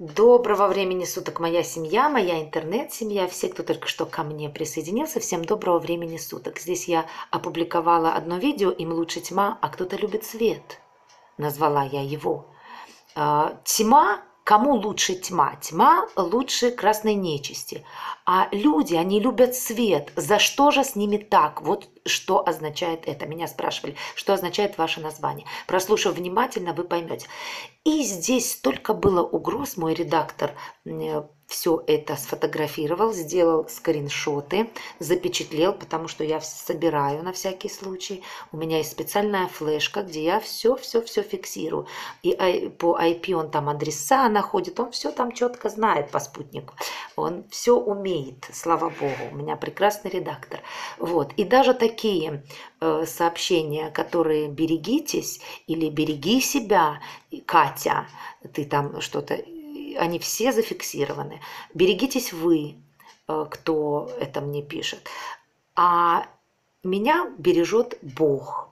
Доброго времени суток, моя семья, моя интернет-семья, все, кто только что ко мне присоединился, всем доброго времени суток. Здесь я опубликовала одно видео «Им лучше тьма, а кто-то любит свет». Назвала я его. А, тьма Кому лучше тьма? Тьма лучше красной нечисти. А люди, они любят свет. За что же с ними так? Вот что означает это. Меня спрашивали, что означает ваше название. Прослушав внимательно, вы поймете. И здесь столько было угроз. Мой редактор все это сфотографировал, сделал скриншоты, запечатлел, потому что я собираю на всякий случай. У меня есть специальная флешка, где я все-все-все фиксирую. И по IP он там адреса находит, он все там четко знает по спутнику. Он все умеет, слава богу. У меня прекрасный редактор. Вот. И даже такие э, сообщения, которые «берегитесь» или «береги себя», Катя, ты там что-то они все зафиксированы. Берегитесь вы, э, кто это мне пишет. А меня бережет Бог.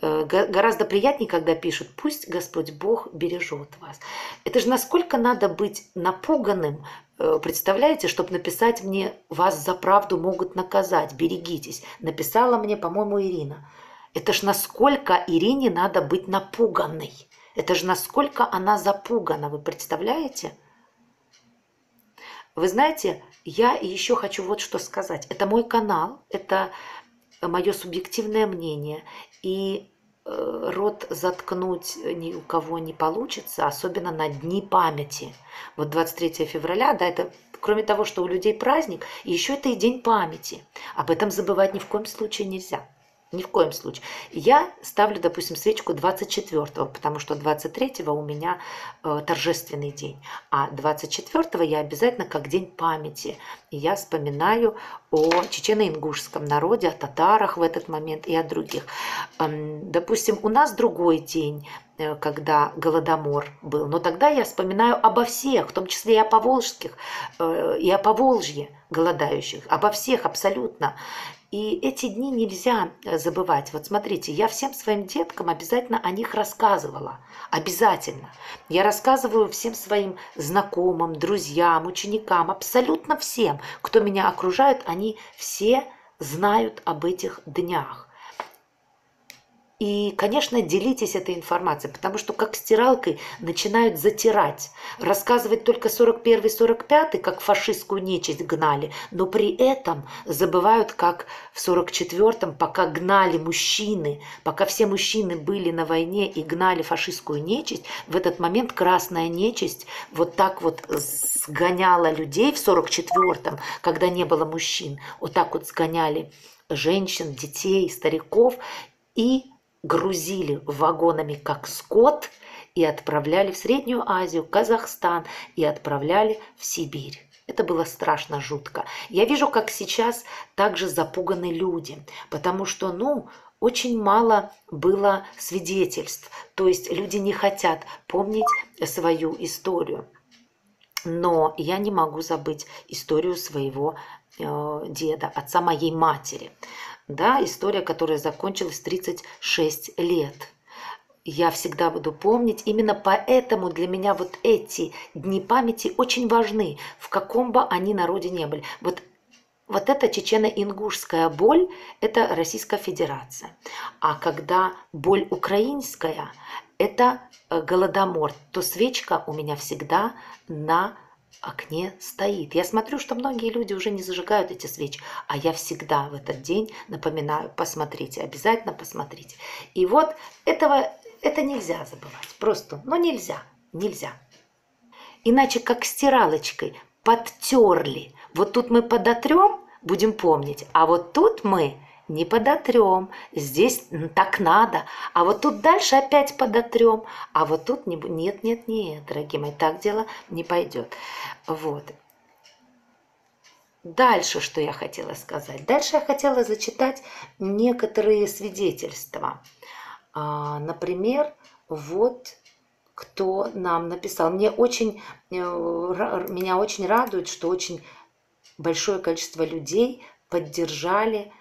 Э, гораздо приятнее, когда пишут, пусть Господь Бог бережет вас. Это же насколько надо быть напуганным, э, представляете, чтобы написать мне, вас за правду могут наказать, берегитесь. Написала мне, по-моему, Ирина. Это ж насколько Ирине надо быть напуганной. Это же насколько она запугана, вы представляете? Вы знаете, я еще хочу вот что сказать. Это мой канал, это мое субъективное мнение. И э, рот заткнуть ни у кого не получится, особенно на дни памяти. Вот 23 февраля, да, это кроме того, что у людей праздник, еще это и день памяти. Об этом забывать ни в коем случае нельзя. Ни в коем случае. Я ставлю, допустим, свечку 24-го, потому что 23-го у меня э, торжественный день. А 24-го я обязательно как день памяти. И я вспоминаю о чечено-ингушском народе, о татарах в этот момент и о других. Эм, допустим, у нас другой день, э, когда Голодомор был. Но тогда я вспоминаю обо всех, в том числе и о поволжских, э, и о Поволжье голодающих, обо всех абсолютно. И эти дни нельзя забывать. Вот смотрите, я всем своим деткам обязательно о них рассказывала. Обязательно. Я рассказываю всем своим знакомым, друзьям, ученикам, абсолютно всем, кто меня окружает, они все знают об этих днях. И, конечно, делитесь этой информацией, потому что как стиралкой начинают затирать, рассказывать только 41-45, как фашистскую нечисть гнали, но при этом забывают, как в 44-м, пока гнали мужчины, пока все мужчины были на войне и гнали фашистскую нечисть, в этот момент красная нечисть вот так вот сгоняла людей в 44-м, когда не было мужчин, вот так вот сгоняли женщин, детей, стариков, и грузили вагонами как скот и отправляли в Среднюю Азию, Казахстан и отправляли в Сибирь. Это было страшно жутко. Я вижу, как сейчас также запуганы люди, потому что, ну, очень мало было свидетельств. То есть люди не хотят помнить свою историю. Но я не могу забыть историю своего э, деда, отца моей матери да, история, которая закончилась 36 лет. Я всегда буду помнить, именно поэтому для меня вот эти дни памяти очень важны, в каком бы они народе не были. Вот вот эта чечено-ингушская боль – это Российская Федерация. А когда боль украинская – это э, голодомор, то свечка у меня всегда на окне стоит. Я смотрю, что многие люди уже не зажигают эти свечи, а я всегда в этот день напоминаю, посмотрите, обязательно посмотрите. И вот этого, это нельзя забывать, просто, ну нельзя, нельзя. Иначе как стиралочкой подтерли. Вот тут мы подотрем, будем помнить, а вот тут мы не подотрем, здесь так надо, а вот тут дальше опять подотрем, а вот тут не, нет, нет, нет, дорогие мои, так дело не пойдет. Вот. Дальше, что я хотела сказать? Дальше я хотела зачитать некоторые свидетельства. А, например, вот кто нам написал. Мне очень, э, меня очень радует, что очень большое количество людей поддержали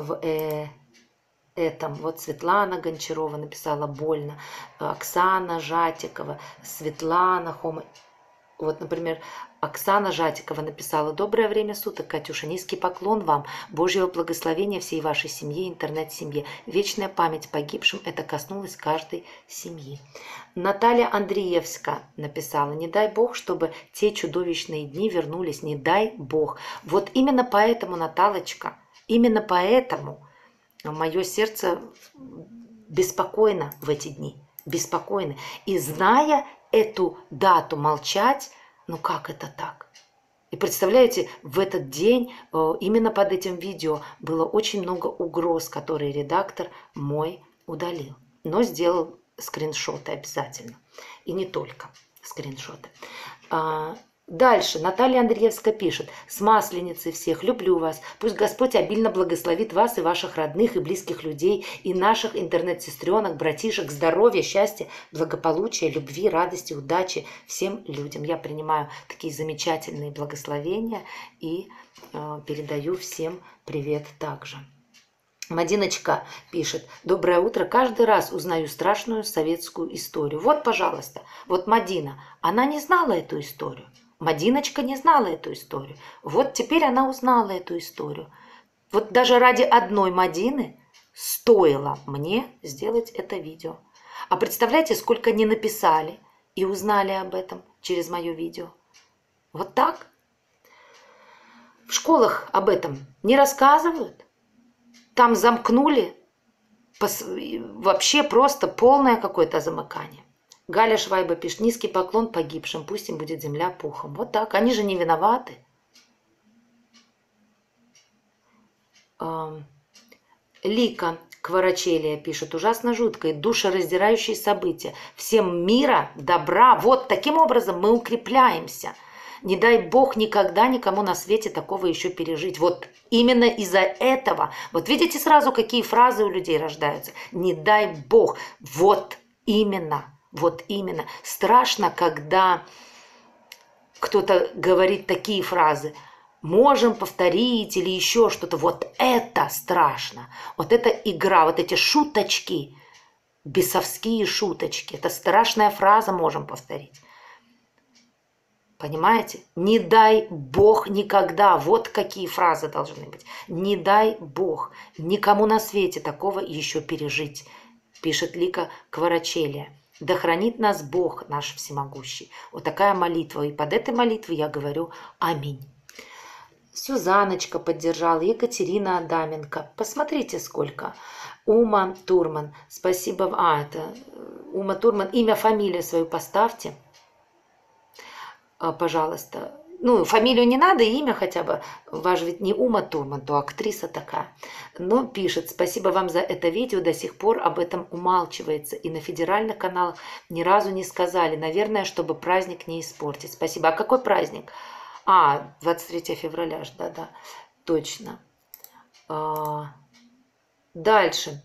в э, этом. Вот Светлана Гончарова написала «больно», Оксана Жатикова, Светлана Хома. Вот, например, Оксана Жатикова написала «Доброе время суток, Катюша, низкий поклон вам, Божьего благословения всей вашей семье, интернет-семье. Вечная память погибшим, это коснулось каждой семьи». Наталья Андреевска написала «Не дай Бог, чтобы те чудовищные дни вернулись, не дай Бог». Вот именно поэтому, Наталочка, именно поэтому мое сердце беспокойно в эти дни, беспокойно. И зная эту дату молчать, ну как это так? И представляете, в этот день э, именно под этим видео было очень много угроз, которые редактор мой удалил. Но сделал скриншоты обязательно. И не только скриншоты. Дальше Наталья Андреевская пишет. «С Масленицей всех, люблю вас. Пусть Господь обильно благословит вас и ваших родных и близких людей, и наших интернет-сестренок, братишек, здоровья, счастья, благополучия, любви, радости, удачи всем людям». Я принимаю такие замечательные благословения и э, передаю всем привет также. Мадиночка пишет, доброе утро, каждый раз узнаю страшную советскую историю. Вот, пожалуйста, вот Мадина, она не знала эту историю. Мадиночка не знала эту историю. Вот теперь она узнала эту историю. Вот даже ради одной Мадины стоило мне сделать это видео. А представляете, сколько не написали и узнали об этом через мое видео. Вот так. В школах об этом не рассказывают. Там замкнули. Вообще просто полное какое-то замыкание. Галя Швайба пишет, низкий поклон погибшим, пусть им будет земля пухом. Вот так, они же не виноваты. Лика Кварачелия пишет, ужасно жуткое, душераздирающие события. Всем мира, добра, вот таким образом мы укрепляемся. Не дай Бог никогда никому на свете такого еще пережить. Вот именно из-за этого, вот видите сразу, какие фразы у людей рождаются. Не дай Бог, вот именно. Вот именно. Страшно, когда кто-то говорит такие фразы. Можем повторить или еще что-то. Вот это страшно. Вот это игра, вот эти шуточки, бесовские шуточки. Это страшная фраза можем повторить. Понимаете? Не дай Бог никогда. Вот какие фразы должны быть. Не дай Бог никому на свете такого еще пережить, пишет Лика Кварачелия. Да хранит нас Бог наш всемогущий. Вот такая молитва. И под этой молитвой я говорю Аминь. Сюзаночка поддержала, Екатерина Адаменко. Посмотрите, сколько. Ума Турман. Спасибо. А, это э, Ума Турман. Имя, фамилию свою поставьте. А, пожалуйста ну, фамилию не надо, имя хотя бы. Ваш ведь не Ума Турман, то актриса такая. Но пишет, спасибо вам за это видео, до сих пор об этом умалчивается. И на федеральных каналах ни разу не сказали. Наверное, чтобы праздник не испортить. Спасибо. А какой праздник? А, 23 февраля, да-да, точно. А, дальше.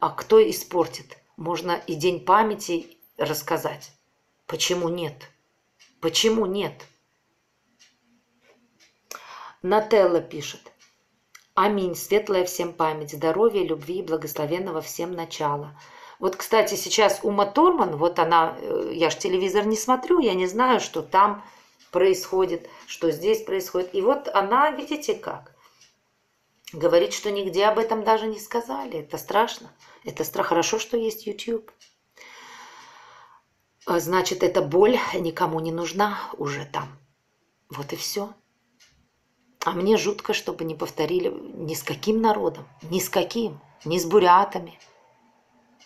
А кто испортит? Можно и День памяти рассказать. Почему нет? Почему нет? Нателла пишет. Аминь. Светлая всем память, здоровья, любви и благословенного всем начала. Вот, кстати, сейчас Ума Турман, вот она, э, я же телевизор не смотрю, я не знаю, что там происходит, что здесь происходит. И вот она, видите как, говорит, что нигде об этом даже не сказали. Это страшно. Это страх. Хорошо, что есть YouTube. Значит, эта боль никому не нужна уже там. Вот и все. А мне жутко, чтобы не повторили ни с каким народом, ни с каким, ни с бурятами,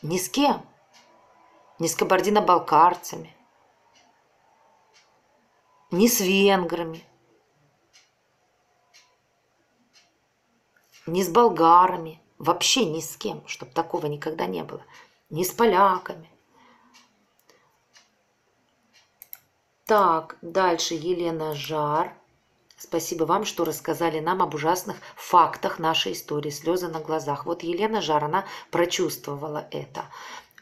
ни с кем, ни с кабардино-балкарцами, ни с венграми, ни с болгарами, вообще ни с кем, чтобы такого никогда не было, ни с поляками. Так, дальше Елена Жар – Спасибо вам, что рассказали нам об ужасных фактах нашей истории. Слезы на глазах. Вот Елена Жар, она прочувствовала это.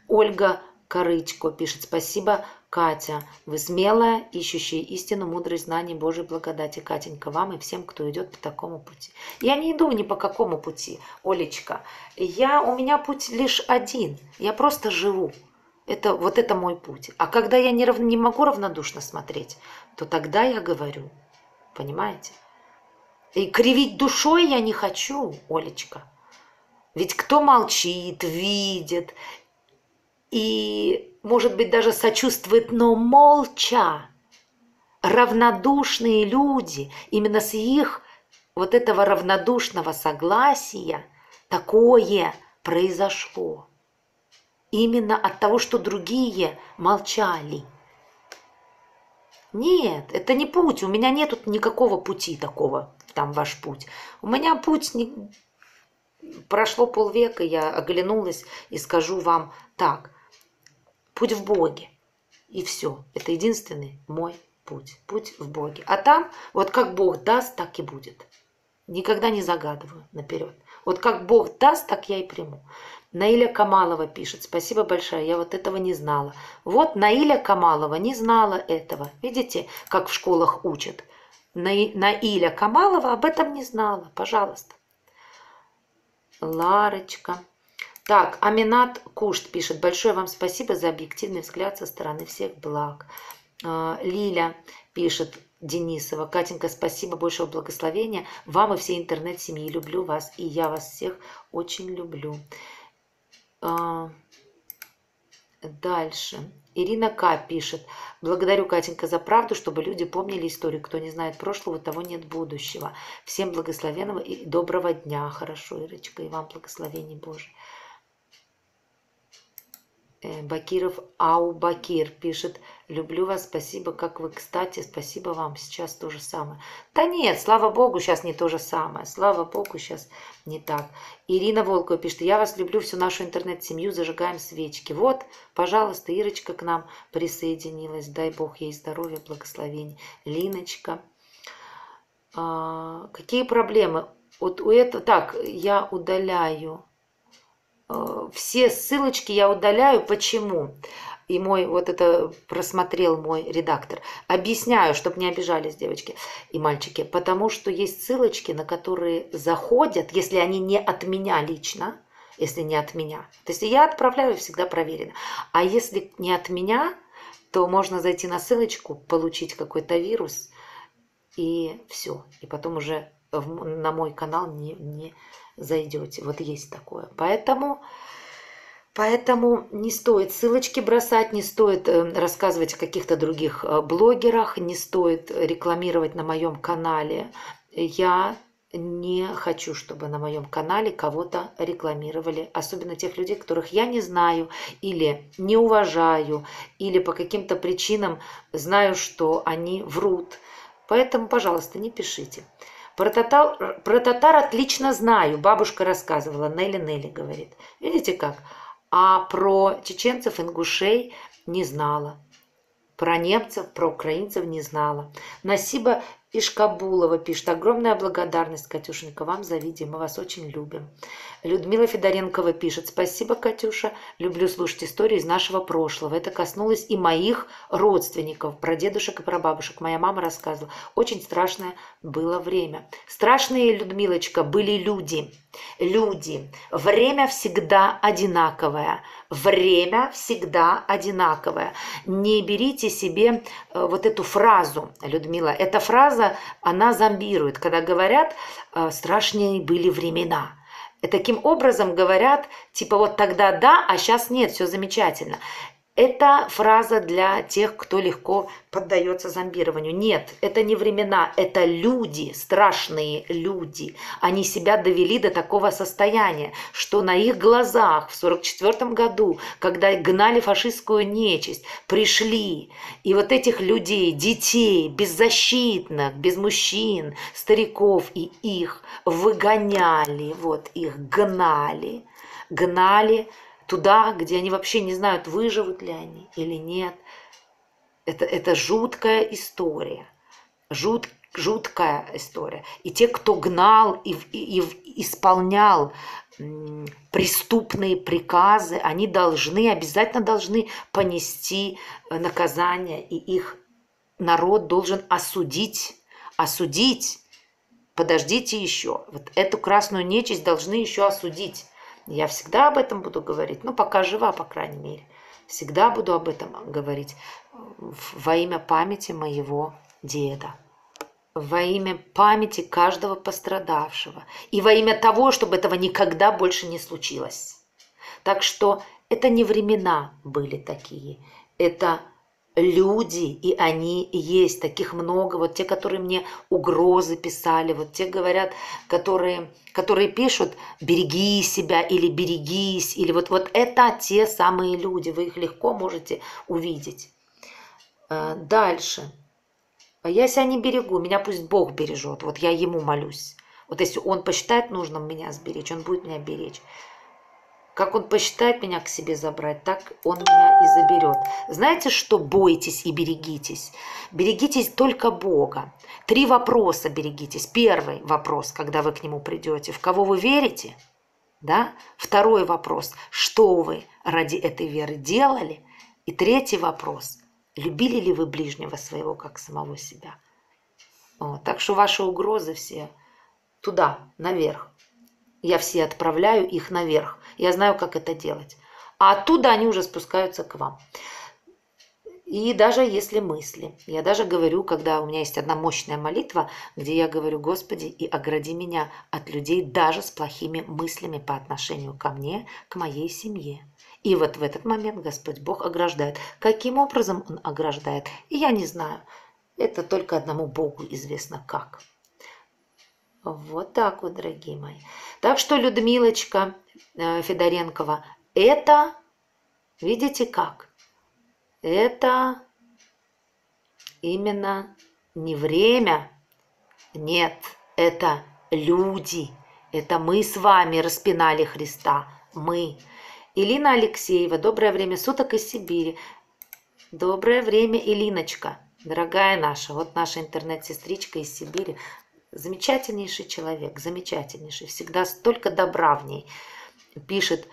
Ольга Корычко пишет, спасибо Катя, вы смелая, ищущая истину, мудрость, знание Божьей благодати. Катенька, вам и всем, кто идет по такому пути. Я не иду ни по какому пути, Олечка. Я, у меня путь лишь один. Я просто живу. Это, вот это мой путь. А когда я не, рав, не могу равнодушно смотреть, то тогда я говорю. Понимаете? И кривить душой я не хочу, Олечка. Ведь кто молчит, видит и, может быть, даже сочувствует, но молча, равнодушные люди, именно с их вот этого равнодушного согласия такое произошло. Именно от того, что другие молчали. Нет, это не путь. У меня нет никакого пути такого, там ваш путь. У меня путь не... прошло полвека, я оглянулась и скажу вам так. Путь в Боге. И все. Это единственный мой путь. Путь в Боге. А там, вот как Бог даст, так и будет. Никогда не загадываю наперед. Вот как Бог даст, так я и приму. Наиля Камалова пишет. Спасибо большое, я вот этого не знала. Вот Наиля Камалова не знала этого. Видите, как в школах учат. Наиля Камалова об этом не знала. Пожалуйста. Ларочка. Так, Аминат Кушт пишет. Большое вам спасибо за объективный взгляд со стороны всех благ. А, Лиля пишет. Денисова. Катенька, спасибо, большего благословения. Вам и всей интернет-семьи. Люблю вас, и я вас всех очень люблю. А, дальше. Ирина К. пишет. Благодарю, Катенька, за правду, чтобы люди помнили историю. Кто не знает прошлого, того нет будущего. Всем благословенного и доброго дня. Хорошо, Ирочка, и вам благословений Божий. Э, Бакиров Ау Бакир пишет, люблю вас, спасибо, как вы, кстати, спасибо вам, сейчас то же самое. Да нет, слава богу, сейчас не то же самое, слава богу, сейчас не так. Ирина Волкова пишет, я вас люблю, всю нашу интернет-семью, зажигаем свечки. Вот, пожалуйста, Ирочка к нам присоединилась, дай бог ей здоровья, благословений. Линочка, а, какие проблемы? Вот у этого, так, я удаляю все ссылочки я удаляю. Почему? И мой, вот это просмотрел мой редактор. Объясняю, чтобы не обижались девочки и мальчики. Потому что есть ссылочки, на которые заходят, если они не от меня лично, если не от меня. То есть я отправляю всегда проверено. А если не от меня, то можно зайти на ссылочку, получить какой-то вирус, и все. И потом уже в, на мой канал не, не зайдете. Вот есть такое. Поэтому, поэтому не стоит ссылочки бросать, не стоит э, рассказывать о каких-то других э, блогерах, не стоит рекламировать на моем канале. Я не хочу, чтобы на моем канале кого-то рекламировали, особенно тех людей, которых я не знаю или не уважаю, или по каким-то причинам знаю, что они врут. Поэтому, пожалуйста, не пишите. Про татар, про татар отлично знаю, бабушка рассказывала, Нелли Нелли говорит. Видите как? А про чеченцев, ингушей не знала. Про немцев, про украинцев не знала. Насиба Ишкабулова пишет. Огромная благодарность, Катюшенька, вам за видео. Мы вас очень любим. Людмила Федоренкова пишет. Спасибо, Катюша. Люблю слушать истории из нашего прошлого. Это коснулось и моих родственников, про дедушек и про бабушек. Моя мама рассказывала. Очень страшное было время. Страшные, Людмилочка, были люди. Люди. Время всегда одинаковое. Время всегда одинаковое. Не берите себе э, вот эту фразу, Людмила. Эта фраза, она зомбирует, когда говорят э, «страшные были времена». И таким образом говорят, типа вот тогда да, а сейчас нет, все замечательно. Это фраза для тех, кто легко поддается зомбированию. Нет, это не времена, это люди, страшные люди. Они себя довели до такого состояния, что на их глазах в 1944 году, когда гнали фашистскую нечисть, пришли, и вот этих людей, детей, беззащитных, без мужчин, стариков и их выгоняли, вот их гнали, гнали, туда, где они вообще не знают, выживут ли они или нет. Это, это жуткая история. Жут, жуткая история. И те, кто гнал и, и, и исполнял преступные приказы, они должны, обязательно должны понести э, наказание, и их народ должен осудить, осудить. Подождите еще. Вот эту красную нечисть должны еще осудить. Я всегда об этом буду говорить, ну, пока жива, по крайней мере. Всегда буду об этом говорить во имя памяти моего деда во имя памяти каждого пострадавшего и во имя того, чтобы этого никогда больше не случилось. Так что это не времена были такие, это люди, и они есть, таких много. Вот те, которые мне угрозы писали, вот те говорят, которые, которые пишут «береги себя» или «берегись», или вот, вот это те самые люди, вы их легко можете увидеть. Э, дальше. А я себя не берегу, меня пусть Бог бережет. Вот я ему молюсь. Вот если он посчитает нужным меня сберечь, он будет меня беречь. Как он посчитает меня к себе забрать, так он меня и заберет. Знаете, что бойтесь и берегитесь? Берегитесь только Бога. Три вопроса берегитесь. Первый вопрос, когда вы к нему придете, в кого вы верите? Да? Второй вопрос, что вы ради этой веры делали? И третий вопрос – Любили ли вы ближнего своего, как самого себя? Вот. Так что ваши угрозы все туда, наверх. Я все отправляю их наверх. Я знаю, как это делать. А оттуда они уже спускаются к вам. И даже если мысли, я даже говорю, когда у меня есть одна мощная молитва, где я говорю, Господи, и огради меня от людей даже с плохими мыслями по отношению ко мне, к моей семье. И вот в этот момент Господь Бог ограждает. Каким образом Он ограждает, я не знаю. Это только одному Богу известно как. Вот так вот, дорогие мои. Так что, Людмилочка э, Федоренкова, это, видите как? Это именно не время, нет, это люди. Это мы с вами распинали Христа. Мы. Илина Алексеева, доброе время суток из Сибири. Доброе время, Илиночка, дорогая наша, вот наша интернет-сестричка из Сибири. Замечательнейший человек, замечательнейший, всегда столько добра в ней. Пишет,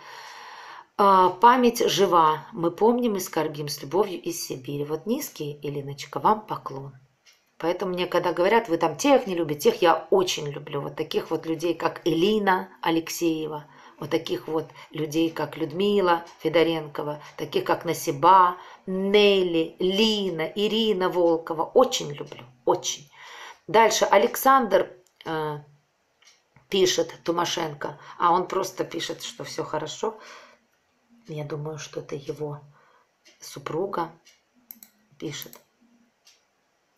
«А, память жива, мы помним и скорбим с любовью из Сибири. Вот низкий, Илиночка, вам поклон. Поэтому мне, когда говорят, вы там тех не любите, тех я очень люблю. Вот таких вот людей, как Элина Алексеева – вот таких вот людей, как Людмила Федоренкова, таких как Насиба, Нелли, Лина, Ирина Волкова. Очень люблю, очень. Дальше Александр э, пишет Тумашенко, а он просто пишет, что все хорошо. Я думаю, что это его супруга пишет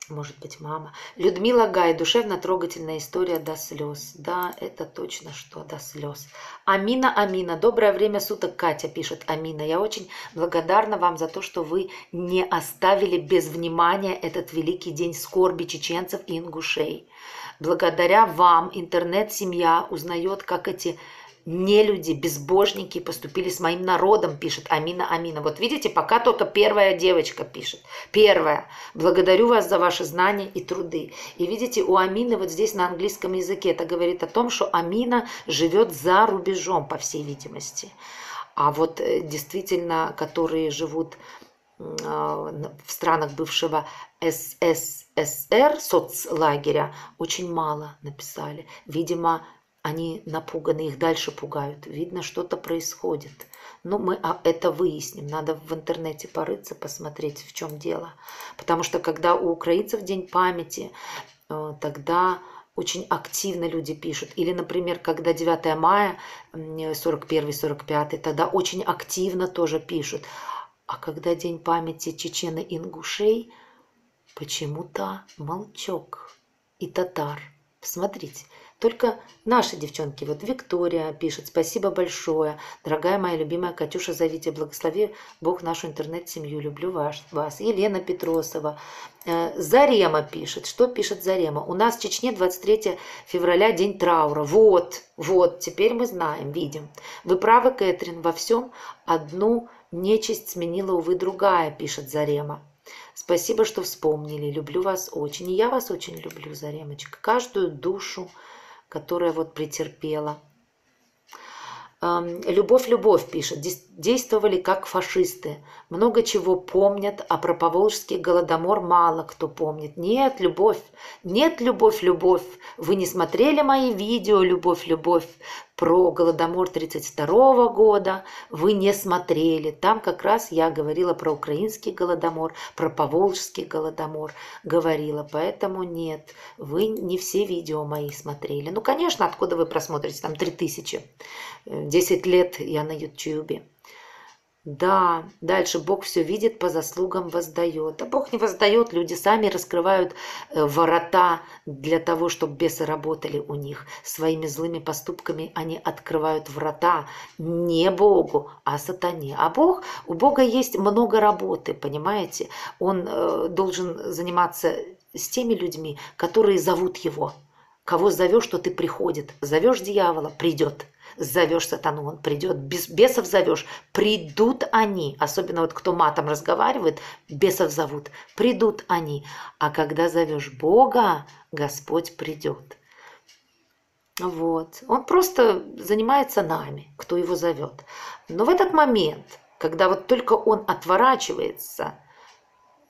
может быть, мама. Людмила Гай, душевно трогательная история до слез. Да, это точно что до слез. Амина, Амина, доброе время суток, Катя пишет Амина. Я очень благодарна вам за то, что вы не оставили без внимания этот великий день скорби чеченцев и ингушей. Благодаря вам интернет-семья узнает, как эти нелюди, безбожники поступили с моим народом, пишет Амина Амина. Вот видите, пока только первая девочка пишет. Первая. Благодарю вас за ваши знания и труды. И видите, у Амины вот здесь на английском языке это говорит о том, что Амина живет за рубежом, по всей видимости. А вот э, действительно, которые живут а, в странах бывшего СССР, соцлагеря, очень мало написали. Видимо, они напуганы, их дальше пугают. Видно, что-то происходит. Но мы а, это выясним. Надо в интернете порыться, посмотреть, в чем дело. Потому что когда у украинцев День памяти, э, тогда очень активно люди пишут. Или, например, когда 9 мая, 41-45, тогда очень активно тоже пишут. А когда День памяти чечено-ингушей, почему-то молчок и татар. Посмотрите, только наши девчонки, вот Виктория пишет, спасибо большое, дорогая моя любимая Катюша, зовите, благослови Бог нашу интернет-семью, люблю вас. вас. Елена Петросова, э, Зарема пишет, что пишет Зарема? У нас в Чечне 23 февраля день траура. Вот, вот, теперь мы знаем, видим. Вы правы, Кэтрин, во всем одну нечисть сменила, увы, другая, пишет Зарема. Спасибо, что вспомнили. Люблю вас очень. И я вас очень люблю, Заремочка. Каждую душу, которая вот претерпела. Любовь, любовь пишет. Действовали как фашисты. Много чего помнят, а про Поволжский голодомор мало кто помнит. Нет, любовь, нет, любовь, любовь. Вы не смотрели мои видео «Любовь, любовь» про Голодомор 1932 года вы не смотрели. Там как раз я говорила про украинский Голодомор, про Поволжский Голодомор говорила. Поэтому нет, вы не все видео мои смотрели. Ну, конечно, откуда вы просмотрите? Там 3000. 10 лет я на Ютьюбе. Да, дальше Бог все видит, по заслугам воздает. А Бог не воздает, люди сами раскрывают э, ворота для того, чтобы бесы работали у них. Своими злыми поступками они открывают врата не Богу, а сатане. А Бог, у Бога есть много работы, понимаете? Он э, должен заниматься с теми людьми, которые зовут Его. Кого зовешь, то ты приходит. Зовешь дьявола, придет зовешь сатану, он придет, без бесов зовешь, придут они, особенно вот кто матом разговаривает, бесов зовут, придут они, а когда зовешь Бога, Господь придет. Вот. Он просто занимается нами, кто его зовет. Но в этот момент, когда вот только он отворачивается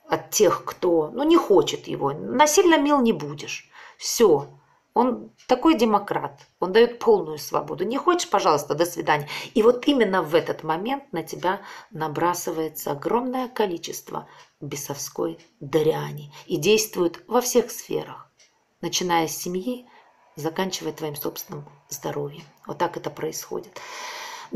от тех, кто ну, не хочет его, насильно мил не будешь. Все, он такой демократ, он дает полную свободу. Не хочешь, пожалуйста, до свидания. И вот именно в этот момент на тебя набрасывается огромное количество бесовской дряни и действует во всех сферах, начиная с семьи, заканчивая твоим собственным здоровьем. Вот так это происходит.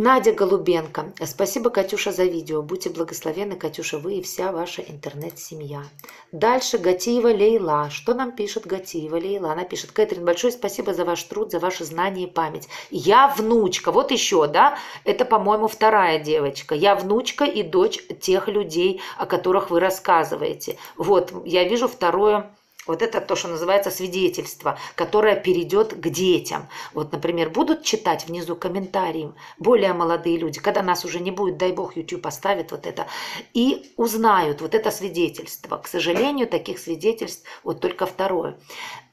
Надя Голубенко. Спасибо, Катюша, за видео. Будьте благословенны, Катюша, вы и вся ваша интернет-семья. Дальше Гатиева Лейла. Что нам пишет Гатиева Лейла? Она пишет, Кэтрин, большое спасибо за ваш труд, за ваше знание и память. Я внучка. Вот еще, да? Это, по-моему, вторая девочка. Я внучка и дочь тех людей, о которых вы рассказываете. Вот, я вижу второе вот это то, что называется свидетельство, которое перейдет к детям. Вот, например, будут читать внизу комментарии более молодые люди, когда нас уже не будет, дай бог, YouTube поставит вот это, и узнают вот это свидетельство. К сожалению, таких свидетельств вот только второе.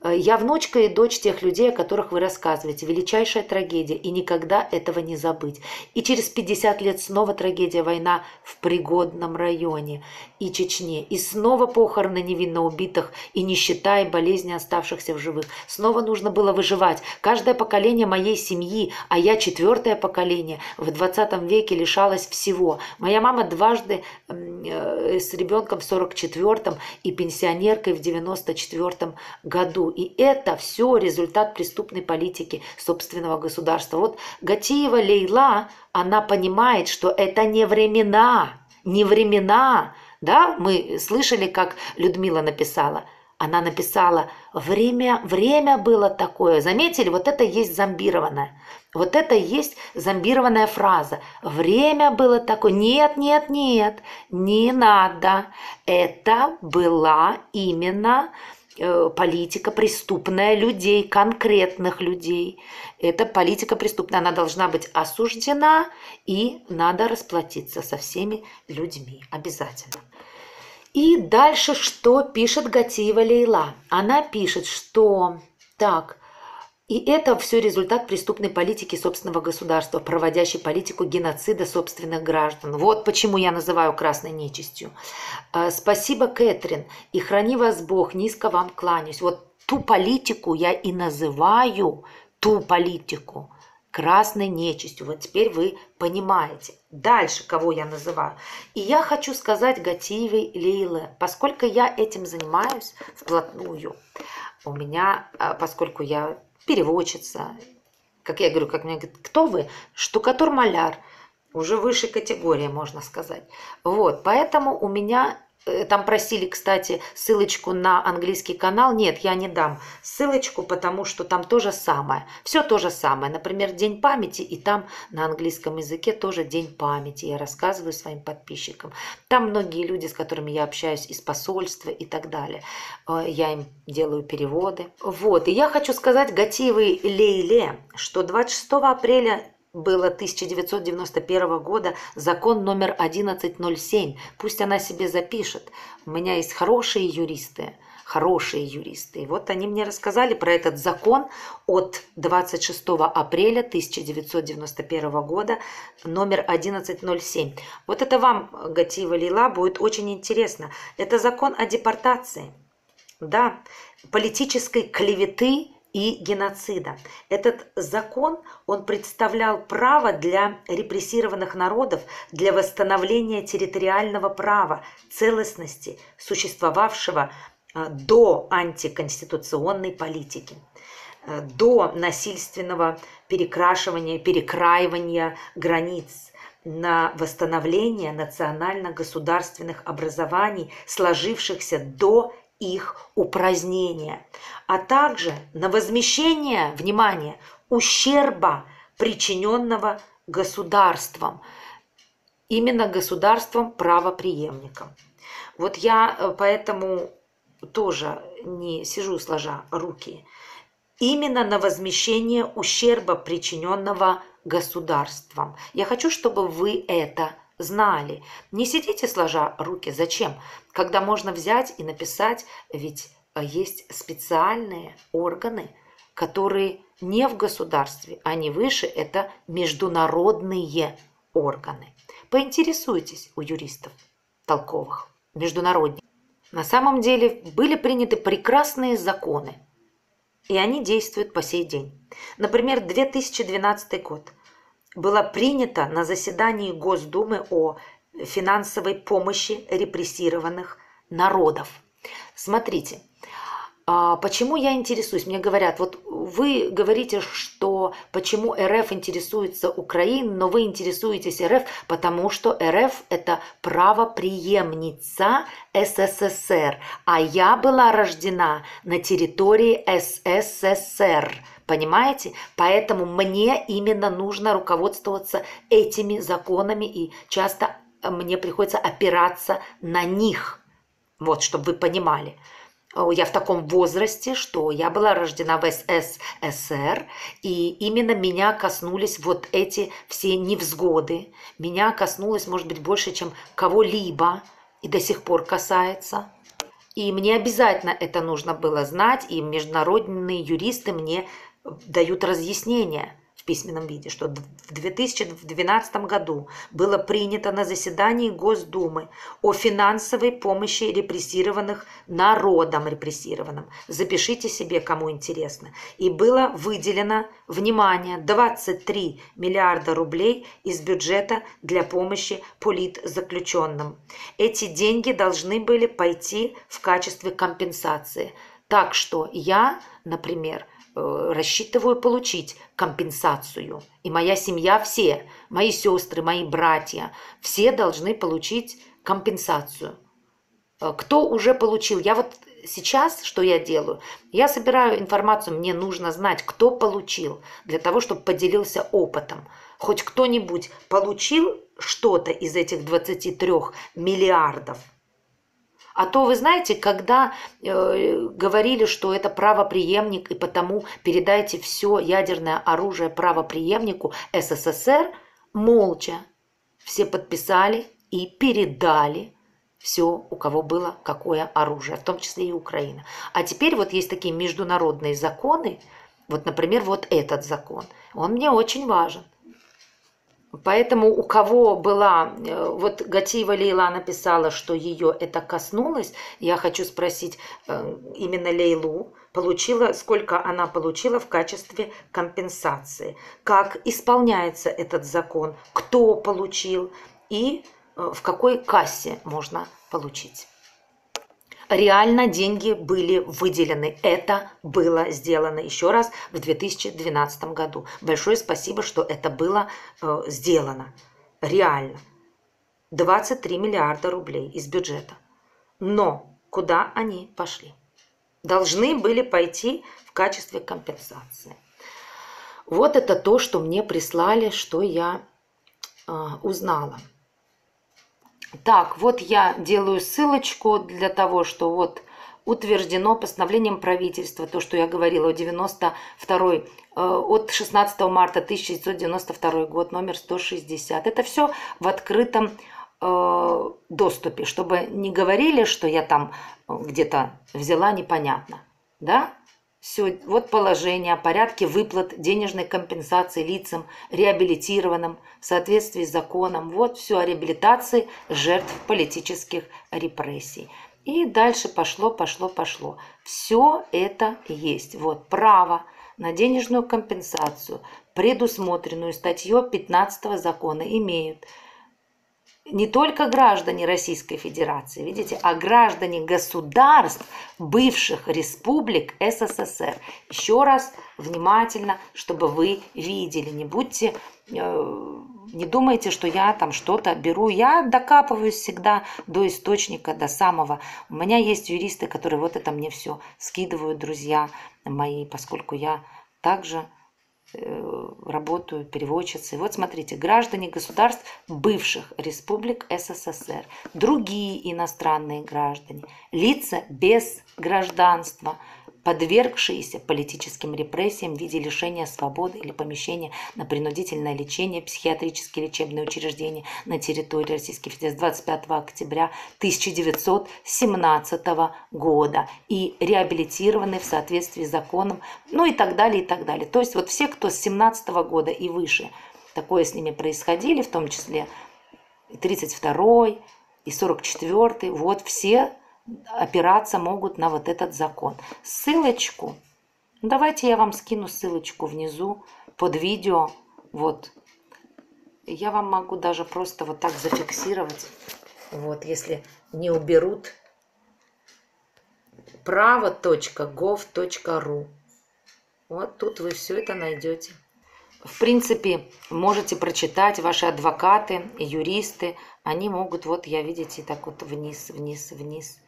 Э, я внучка и дочь тех людей, о которых вы рассказываете. Величайшая трагедия, и никогда этого не забыть. И через 50 лет снова трагедия, война в пригодном районе и Чечне. И снова похороны невинно убитых, и нищета, и болезни оставшихся в живых. Снова нужно было выживать. Каждое поколение моей семьи, а я четвертое поколение, в 20 веке лишалась всего. Моя мама дважды э, с ребенком в 44-м и пенсионеркой в 94-м году и это все результат преступной политики собственного государства. Вот Гатиева Лейла, она понимает, что это не времена, не времена. Да, мы слышали, как Людмила написала. Она написала, время, время было такое. Заметили, вот это есть зомбированное. Вот это есть зомбированная фраза. Время было такое. Нет, нет, нет, не надо. Это была именно политика преступная людей, конкретных людей. Это политика преступная, она должна быть осуждена, и надо расплатиться со всеми людьми обязательно. И дальше что пишет Гатиева Лейла? Она пишет, что так, и это все результат преступной политики собственного государства, проводящей политику геноцида собственных граждан. Вот почему я называю красной нечистью. Э, спасибо, Кэтрин, и храни вас Бог, низко вам кланяюсь. Вот ту политику я и называю, ту политику красной нечистью. Вот теперь вы понимаете. Дальше, кого я называю. И я хочу сказать Гатиевой Лейле, поскольку я этим занимаюсь вплотную, у меня, э, поскольку я переводчица. Как я говорю, как мне говорят, кто вы? Штукатур-маляр. Уже высшей категории, можно сказать. Вот, поэтому у меня там просили, кстати, ссылочку на английский канал. Нет, я не дам ссылочку, потому что там то же самое. Все то же самое. Например, День памяти, и там на английском языке тоже День памяти. Я рассказываю своим подписчикам. Там многие люди, с которыми я общаюсь из посольства и так далее. Э, я им делаю переводы. Вот. И я хочу сказать Гатиевой Лейле, что 26 апреля было 1991 года закон номер 1107. Пусть она себе запишет. У меня есть хорошие юристы, хорошие юристы. И вот они мне рассказали про этот закон от 26 апреля 1991 года, номер 1107. Вот это вам, Гатива Лила, будет очень интересно. Это закон о депортации, да, политической клеветы и геноцида. Этот закон, он представлял право для репрессированных народов для восстановления территориального права, целостности, существовавшего а, до антиконституционной политики э, до насильственного перекрашивания, перекраивания границ, на восстановление национально-государственных образований, сложившихся до их упразднения, а также на возмещение, внимание, ущерба, причиненного государством, именно государством правоприемником. Вот я э, поэтому тоже не сижу сложа руки. Именно на возмещение ущерба, причиненного государством. Я хочу, чтобы вы это знали. Не сидите сложа руки. Зачем? Когда можно взять и написать, ведь э, есть специальные органы, которые не в государстве, они выше, это международные органы. Поинтересуйтесь у юристов толковых, международных. На самом деле были приняты прекрасные законы, и они действуют по сей день. Например, 2012 год было принято на заседании Госдумы о финансовой помощи репрессированных народов. Смотрите, почему я интересуюсь? Мне говорят, вот вы говорите, что почему РФ интересуется Украиной, но вы интересуетесь РФ, потому что РФ это правоприемница СССР, а я была рождена на территории СССР. Понимаете? Поэтому мне именно нужно руководствоваться этими законами, и часто мне приходится опираться на них. Вот, чтобы вы понимали. Э, я в таком возрасте, что я была рождена в СССР, и именно меня коснулись вот эти все невзгоды. Меня коснулось, может быть, больше, чем кого-либо, и до сих пор касается. И мне обязательно это нужно было знать, и международные юристы мне дают разъяснения – письменном виде, что в 2012 году было принято на заседании Госдумы о финансовой помощи репрессированных народам репрессированным. Запишите себе, кому интересно. И было выделено, внимание, 23 миллиарда рублей из бюджета для помощи политзаключенным. Эти деньги должны были пойти в качестве компенсации. Так что я, например, рассчитываю получить компенсацию. И моя семья все, мои сестры, мои братья, все должны получить компенсацию. Э, кто уже получил? Я вот сейчас, что я делаю? Я собираю информацию, мне нужно знать, кто получил, для того, чтобы поделился опытом. Хоть кто-нибудь получил что-то из этих 23 миллиардов – а то, вы знаете, когда э, говорили, что это правоприемник, и потому передайте все ядерное оружие правоприемнику СССР, молча все подписали и передали все, у кого было какое оружие, в том числе и Украина. А теперь вот есть такие международные законы, вот, например, вот этот закон, он мне очень важен. Поэтому у кого была, э, вот Гатиева Лейла написала, что ее это коснулось, я хочу спросить э, именно Лейлу, получила, сколько она получила в качестве компенсации, как исполняется этот закон, кто получил? И э, в какой кассе можно получить реально деньги были выделены. Это было сделано еще раз в 2012 году. Большое спасибо, что это было э, сделано. Реально. 23 миллиарда рублей из бюджета. Но куда они пошли? Должны были пойти в качестве компенсации. Вот это то, что мне прислали, что я э, узнала. Так, вот я делаю ссылочку для того, что вот утверждено постановлением правительства, то, что я говорила, 92 э, от 16 марта 1992 год, номер 160. Это все в открытом э, доступе, чтобы не говорили, что я там где-то взяла непонятно. Да? Все, вот положение о порядке выплат денежной компенсации лицам, реабилитированным в соответствии с законом. Вот все о реабилитации жертв политических репрессий. И дальше пошло, пошло, пошло. Все это есть. Вот право на денежную компенсацию, предусмотренную статьей 15 закона, имеют не только граждане Российской Федерации, видите, а граждане государств бывших республик СССР. Еще раз внимательно, чтобы вы видели, не будьте э, не думайте, что я там что-то беру. Я докапываюсь всегда до источника, до самого. У меня есть юристы, которые вот это мне все скидывают, друзья мои, поскольку я также э, работаю переводчицей. Вот смотрите, граждане государств бывших республик СССР, другие иностранные граждане, лица без гражданства – подвергшиеся политическим репрессиям в виде лишения свободы или помещения на принудительное лечение психиатрические лечебные учреждения на территории Российской Федерации 25 октября 1917 года и реабилитированы в соответствии с законом, ну и так далее, и так далее. То есть вот все, кто с 17 года и выше, такое с ними происходили, в том числе 32 и 44 вот все опираться могут на вот этот закон. Ссылочку, давайте я вам скину ссылочку внизу под видео. Вот, я вам могу даже просто вот так зафиксировать. Вот, если не уберут право.gov.ru. Вот тут вы все это найдете. В принципе, можете прочитать, ваши адвокаты, юристы, они могут, вот я, видите, так вот вниз, вниз, вниз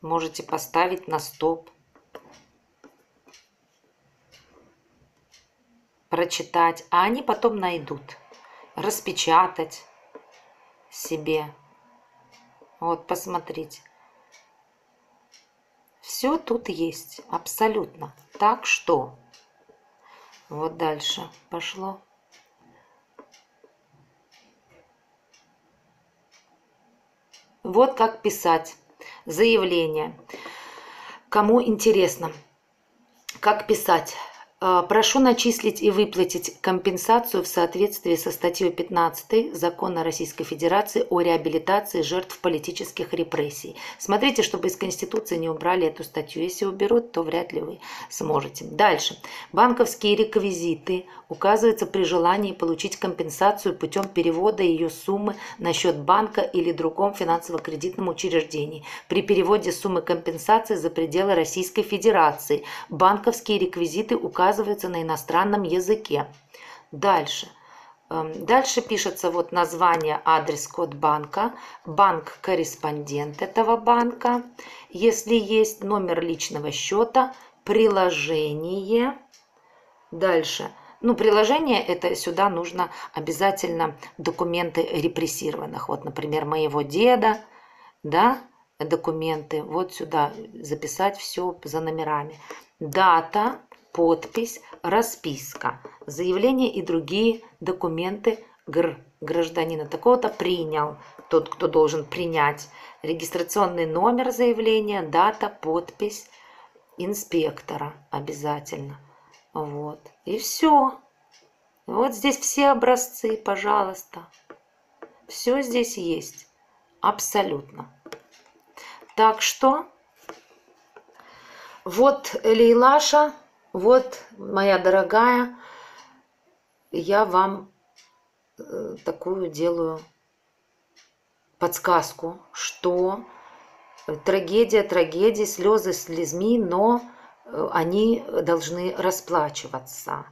можете поставить на стоп, прочитать, а они потом найдут, распечатать себе. Вот, посмотрите. Все тут есть, абсолютно. Так что, вот дальше пошло. Вот как писать заявление. Кому интересно, как писать? Э, прошу начислить и выплатить компенсацию в соответствии со статьей 15 Закона Российской Федерации о реабилитации жертв политических репрессий. Смотрите, чтобы из Конституции не убрали эту статью. Если уберут, то вряд ли вы сможете. Дальше. Банковские реквизиты указываются при желании получить компенсацию путем перевода ее суммы на счет банка или другом финансово-кредитном учреждении. При переводе суммы компенсации за пределы Российской Федерации банковские реквизиты указываются указывается на иностранном языке. Дальше. Эм, дальше пишется вот название, адрес, код банка, банк-корреспондент этого банка, если есть номер личного счета, приложение. Дальше. Ну, приложение это сюда нужно обязательно документы репрессированных. Вот, например, моего деда, да, документы. Вот сюда записать все за номерами. Дата, подпись, расписка, заявление и другие документы гр гражданина такого-то принял, тот, кто должен принять, регистрационный номер заявления, дата, подпись инспектора обязательно. Вот. И все. Вот здесь все образцы, пожалуйста. Все здесь есть. Абсолютно. Так что вот Лейлаша вот, моя дорогая, я вам э, такую делаю подсказку, что трагедия трагедии, слезы слезми, но э, они должны расплачиваться.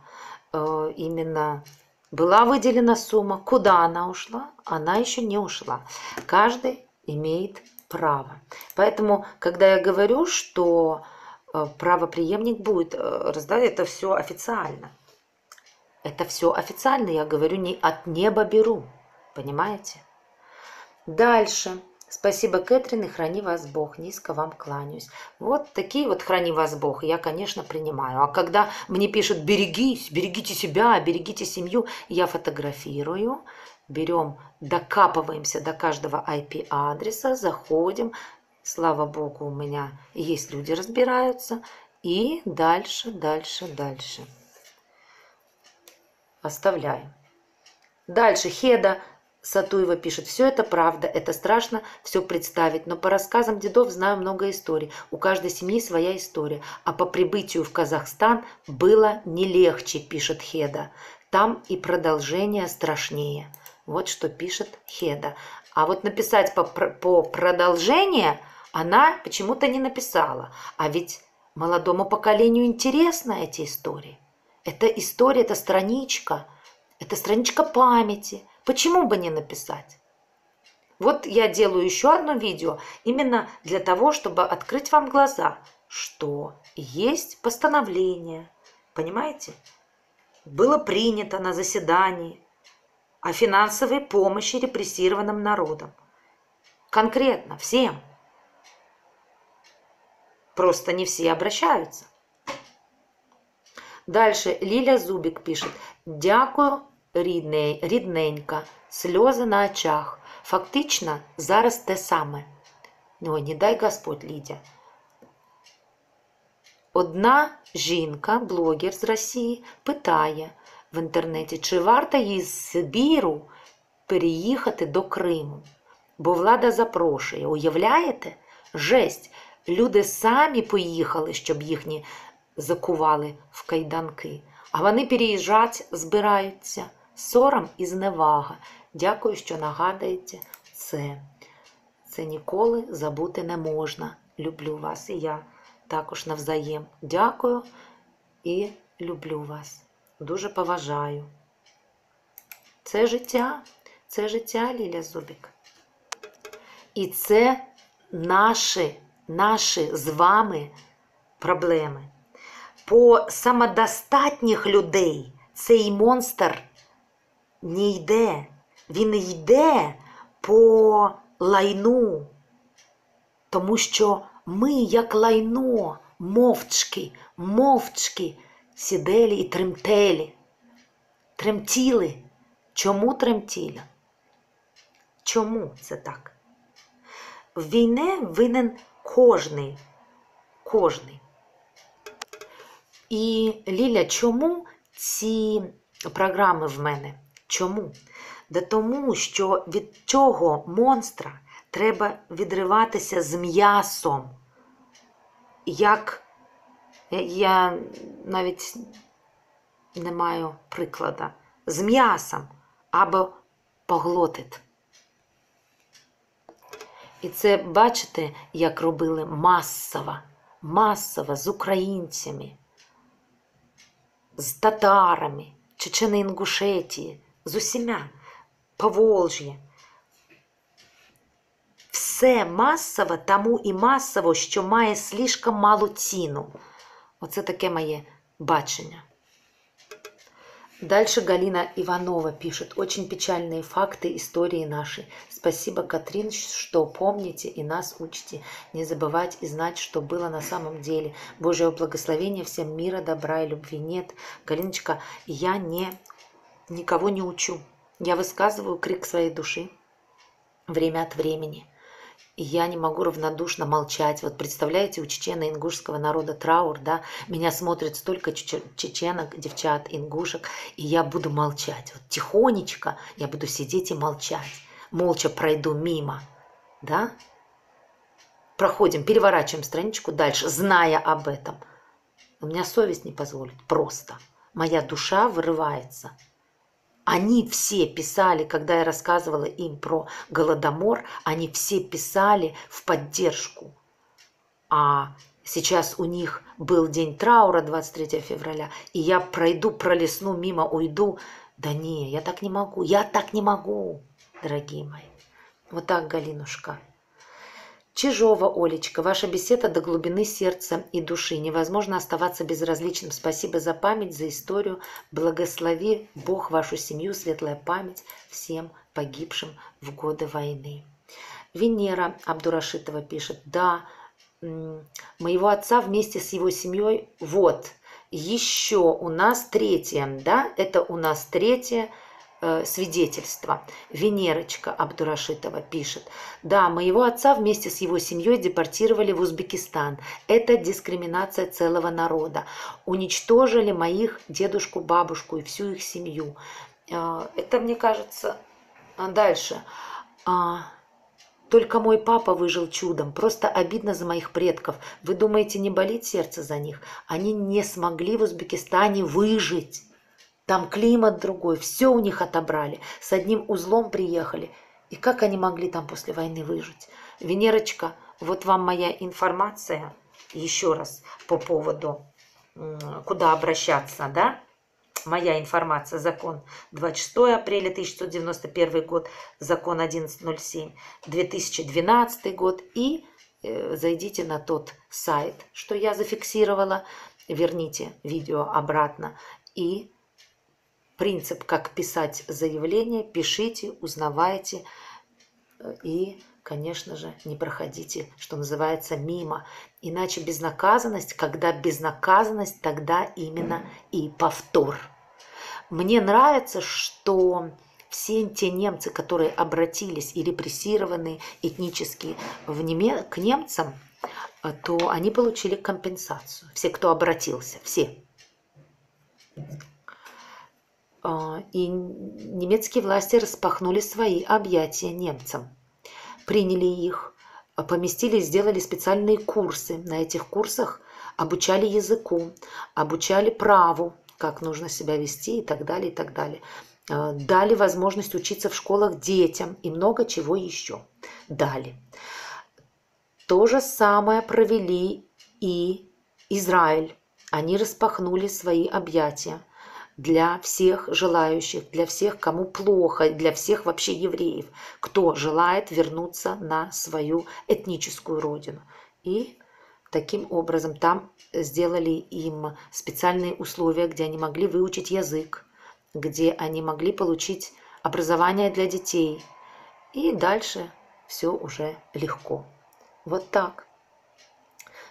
Э, именно была выделена сумма, куда она ушла, она еще не ушла. Каждый имеет право. Поэтому, когда я говорю, что Э, правоприемник будет э, раздать это все официально. Это все официально, я говорю, не от неба беру. Понимаете? Дальше. Спасибо, Кэтрин, и храни вас Бог. Низко вам кланяюсь. Вот такие вот храни вас Бог, я, конечно, принимаю. А когда мне пишут «берегись, берегите себя, берегите семью», я фотографирую, берем, докапываемся до каждого IP-адреса, заходим. Слава Богу, у меня есть люди, разбираются. И дальше, дальше, дальше. Оставляем. Дальше Хеда Сатуева пишет, все это правда, это страшно все представить, но по рассказам дедов знаю много историй. У каждой семьи своя история. А по прибытию в Казахстан было не легче, пишет Хеда. Там и продолжение страшнее. Вот что пишет Хеда. А вот написать по, по продолжение она почему-то не написала. А ведь молодому поколению интересны эти истории. Это история, это страничка, это страничка памяти – Почему бы не написать? Вот я делаю еще одно видео именно для того, чтобы открыть вам глаза, что есть постановление, понимаете? Было принято на заседании о финансовой помощи репрессированным народам. Конкретно, всем. Просто не все обращаются. Дальше Лиля Зубик пишет. Дякую рідненька, сльози на очах. Фактично зараз те саме. Ой, не дай Господь Лідя. Одна жінка, блогер з Росії, питає в інтернеті, чи варто їй з Сибіру переїхати до Криму. Бо влада запрошує. Уявляєте? Жесть. Люди самі поїхали, щоб їхні закували в кайданки. А вони переїжджати збираються сором і зневага. Дякую, що нагадуєте це. Це ніколи забути не можна. Люблю вас. І я також навзаєм. Дякую і люблю вас. Дуже поважаю. Це життя, це життя Ліля Зубік. І це наші, наші з вами проблеми. По самодостатніх людей цей монстр не йде, він йде по лайну, тому що ми, як лайно, мовчки, мовчки сідели і тремтели, тремтіли. Чому тремтіли? Чому це так? В війні винен кожний, кожний. І Ліля, чому ці програми в мене? Чому? Да тому, що від цього монстра треба відриватися з м'ясом. Як я навіть не маю приклада, з м'ясом або поглотить. І це бачите, як робили масово, масово з українцями, з татарами, Чечени Інгушетії з усіма Поволж'я. Все масово тому і масово, що має слишком малу ціну. Оце таке моє бачення. Дальше Галина Иванова пишет. Очень печальные факты истории нашей. Спасибо, Катрин, что помните и нас учите. Не забывать и знать, что было на самом деле. Божьего благословения, всем мира, добра и любви нет. Галиночка, я не никого не учу. Я высказываю крик своей души время от времени. Я не могу равнодушно молчать. Вот представляете, у чечено-ингушского народа траур, да, меня смотрит столько чеченок, девчат, ингушек, и я буду молчать. Вот тихонечко я буду сидеть и молчать. Молча пройду мимо, да. Проходим, переворачиваем страничку дальше, зная об этом. У меня совесть не позволит, просто. Моя душа вырывается – они все писали, когда я рассказывала им про Голодомор, они все писали в поддержку. А сейчас у них был день траура 23 февраля, и я пройду, пролесну мимо, уйду. Да не, я так не могу, я так не могу, дорогие мои. Вот так, Галинушка. Чижова, Олечка, ваша беседа до глубины сердца и души. Невозможно оставаться безразличным. Спасибо за память, за историю. Благослови Бог вашу семью, светлая память всем погибшим в годы войны. Венера Абдурашитова пишет, да, моего отца вместе с его семьей, вот, еще у нас третье, да, это у нас третье э, свидетельство. Венерочка Абдурашитова пишет, да, моего отца вместе с его семьей депортировали в Узбекистан. Это дискриминация целого народа. Уничтожили моих дедушку, бабушку и всю их семью. Э, это, мне кажется, дальше. А, только мой папа выжил чудом. Просто обидно за моих предков. Вы думаете, не болит сердце за них? Они не смогли в Узбекистане выжить. Там климат другой, все у них отобрали. С одним узлом приехали. И как они могли там после войны выжить? Венерочка, вот вам моя информация еще раз по поводу, куда обращаться, да? моя информация, закон 26 апреля 1991 год, закон 1107, 2012 год и э, зайдите на тот сайт, что я зафиксировала, верните видео обратно и принцип, как писать заявление, пишите, узнавайте э, и конечно же, не проходите, что называется, мимо. Иначе безнаказанность, когда безнаказанность, тогда именно и повтор. Мне нравится, что все те немцы, которые обратились и репрессированные этнически в неме... к немцам, то они получили компенсацию. Все, кто обратился, все. А, и немецкие власти распахнули свои объятия немцам, приняли их, поместили, сделали специальные курсы. На этих курсах обучали языку, обучали праву, как нужно себя вести и так далее, и так далее. Э, дали возможность учиться в школах детям и много чего еще. Дали. То же самое провели и Израиль. Они распахнули свои объятия для всех желающих, для всех, кому плохо, для всех вообще евреев, кто желает вернуться на свою этническую родину. И Таким образом, там сделали им специальные условия, где они могли выучить язык, где они могли получить образование для детей. И дальше все уже легко. Вот так.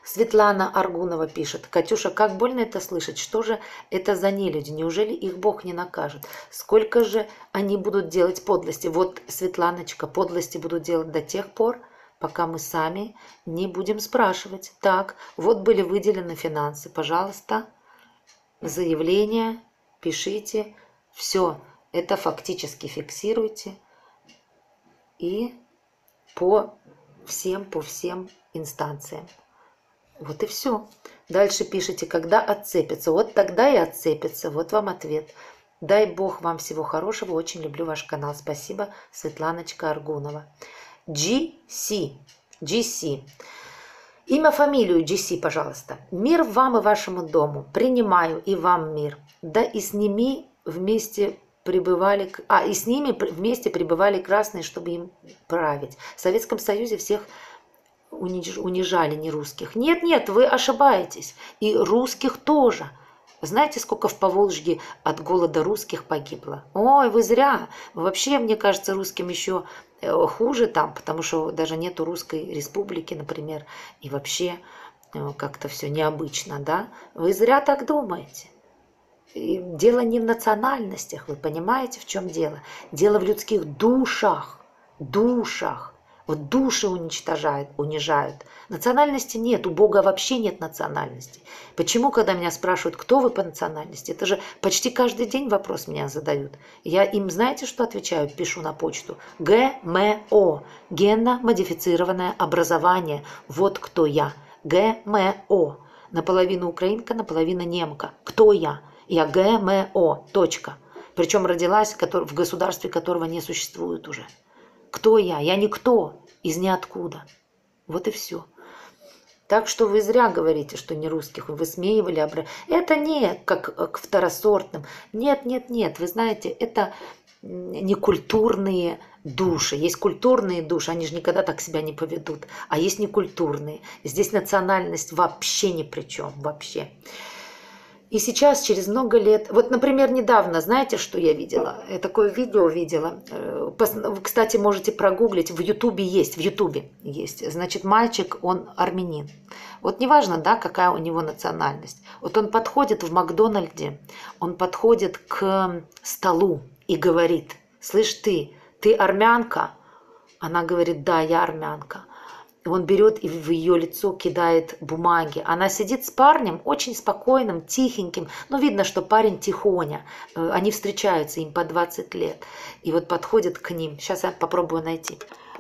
Светлана Аргунова пишет, «Катюша, как больно это слышать? Что же это за нелюди? Неужели их Бог не накажет? Сколько же они будут делать подлости? Вот, Светланочка, подлости будут делать до тех пор, пока мы сами не будем спрашивать. Так, вот были выделены финансы, пожалуйста, заявление, пишите, все, это фактически фиксируйте и по всем, по всем инстанциям. Вот и все. Дальше пишите, когда отцепится. Вот тогда и отцепится. Вот вам ответ. Дай Бог вам всего хорошего. Очень люблю ваш канал. Спасибо, Светланочка Аргунова. GC. GC. Имя, фамилию GC, пожалуйста. Мир вам и вашему дому. Принимаю и вам мир. Да и с ними вместе пребывали, а и с ними вместе пребывали красные, чтобы им править. В Советском Союзе всех унижали не русских. Нет, нет, вы ошибаетесь. И русских тоже. Знаете, сколько в Поволжье от голода русских погибло? Ой, вы зря. Вообще, мне кажется, русским еще Э, хуже там, потому что даже нету русской республики, например, и вообще э, как-то все необычно, да? Вы зря так думаете. И дело не в национальностях, вы понимаете, в чем дело? Дело в людских душах, душах. Вот души уничтожают, унижают. Национальности нет, у Бога вообще нет национальности. Почему, когда меня спрашивают, кто вы по национальности, это же почти каждый день вопрос меня задают. Я им, знаете, что отвечаю? Пишу на почту. ГМО. Генно-модифицированное образование. Вот кто я. ГМО. Наполовину украинка, наполовину немка. Кто я? Я ГМО. Точка. Причем родилась в государстве, которого не существует уже. Кто я? Я никто из ниоткуда. Вот и все. Так что вы зря говорите, что не русских вы высмеивали. Обра... Это не как к второсортным. Нет, нет, нет. Вы знаете, это не культурные души. Есть культурные души, они же никогда так себя не поведут. А есть некультурные. Здесь национальность вообще ни при чем. Вообще. И сейчас, через много лет, вот, например, недавно, знаете, что я видела? Я такое видео видела. Э, Вы, кстати, можете прогуглить, в Ютубе есть, в Ютубе есть. Значит, мальчик, он армянин. Вот неважно, да, какая у него национальность. Вот он подходит в Макдональде, он подходит к столу и говорит, слышь ты, ты армянка? Она говорит, да, я армянка. Он берет и в ее лицо кидает бумаги. Она сидит с парнем, очень спокойным, тихеньким. Но видно, что парень тихоня. Э, они встречаются, им по 20 лет. И вот подходит к ним. Сейчас я попробую найти.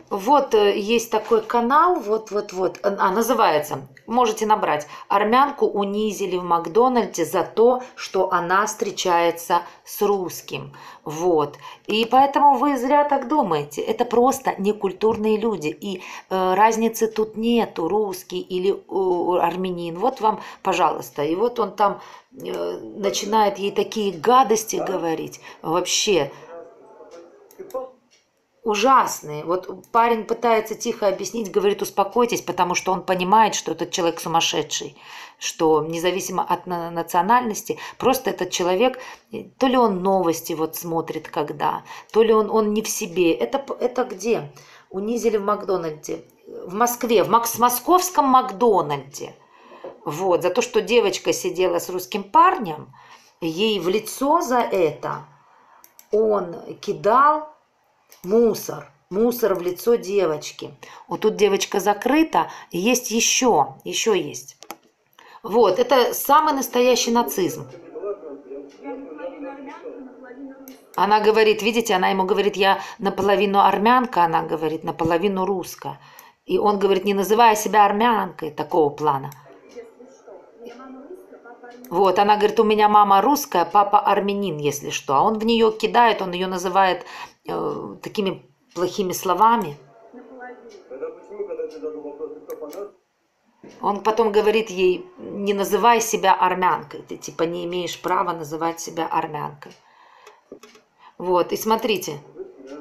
Вот э, есть такой канал, вот-вот-вот, а называется, можете набрать, армянку унизили в Макдональде за то, что она встречается с русским. Вот. И поэтому вы зря так думаете. Это просто некультурные люди. И э, разницы тут нету, русский или э, армянин. Вот вам, пожалуйста. И вот он там э, начинает ей такие гадости говорить. Вообще ужасные. Вот парень пытается тихо объяснить, говорит, успокойтесь, потому что он понимает, что этот человек сумасшедший, что независимо от национальности, просто этот человек, то ли он новости вот смотрит когда, то ли он, он не в себе. Это, это где? Унизили в Макдональде. В Москве, в Макс, московском Макдональде. Вот, за то, что девочка сидела с русским парнем, ей в лицо за это он кидал мусор, мусор в лицо девочки. Вот тут девочка закрыта, есть еще, еще есть. Вот, это самый настоящий нацизм. Она говорит, видите, она ему говорит, я наполовину армянка, она говорит, наполовину русская. И он говорит, не называя себя армянкой такого плана. Вот, она говорит, у меня мама русская, папа армянин, если что. А он в нее кидает, он ее называет э, такими плохими словами. Он потом говорит ей, не называй себя армянкой, ты типа не имеешь права называть себя армянкой. Вот, и смотрите,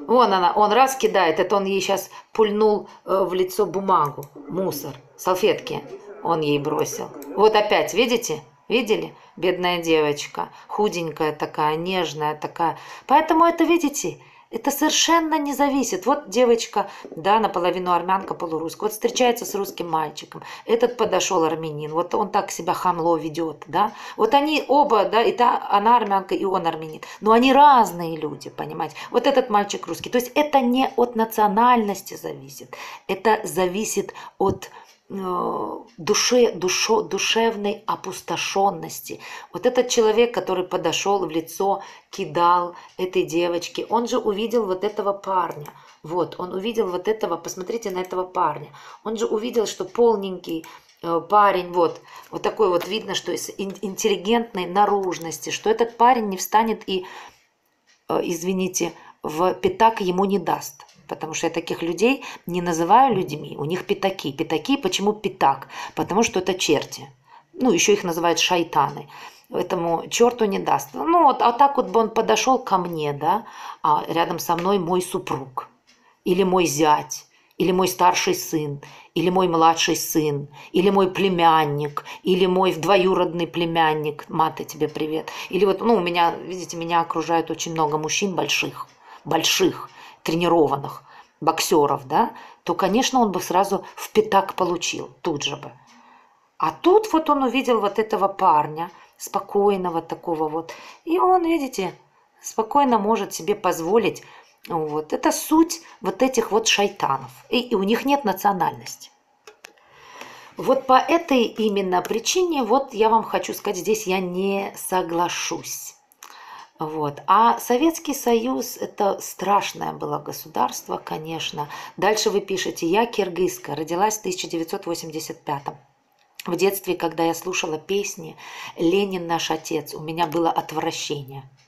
вон она, он раз кидает, это он ей сейчас пульнул э, в лицо бумагу, мусор, салфетки он ей бросил. Вот опять, видите? Видели? Бедная девочка, худенькая такая, нежная такая. Поэтому это, видите, это совершенно не зависит. Вот девочка, да, наполовину армянка, полурусская, вот встречается с русским мальчиком. Этот подошел армянин, вот он так себя хамло ведет, да. Вот они оба, да, и та, она армянка, и он армянин. Но они разные люди, понимаете. Вот этот мальчик русский. То есть это не от национальности зависит, это зависит от душе, душо, душевной опустошенности. Вот этот человек, который подошел в лицо, кидал этой девочке, он же увидел вот этого парня. Вот, он увидел вот этого, посмотрите на этого парня. Он же увидел, что полненький э, парень, вот, вот такой вот видно, что из интеллигентной наружности, что этот парень не встанет и, э, извините, в пятак ему не даст потому что я таких людей не называю людьми, у них пятаки. Пятаки, почему пятак? Потому что это черти. Ну, еще их называют шайтаны. Этому черту не даст. Ну, вот, а так вот бы он подошел ко мне, да, а рядом со мной мой супруг, или мой зять, или мой старший сын, или мой младший сын, или мой племянник, или мой двоюродный племянник, маты тебе привет. Или вот, ну, у меня, видите, меня окружают очень много мужчин больших, больших, тренированных боксеров, да, то, конечно, он бы сразу в пятак получил, тут же бы. А тут вот он увидел вот этого парня, спокойного такого вот, и он, видите, спокойно может себе позволить вот. Это суть вот этих вот шайтанов. И, и у них нет национальности. Вот по этой именно причине, вот я вам хочу сказать, здесь я не соглашусь. Вот. А Советский Союз – это страшное было государство, конечно. Дальше вы пишете «Я киргизка, родилась в 1985 -м. В детстве, когда я слушала песни «Ленин наш отец», у меня было отвращение –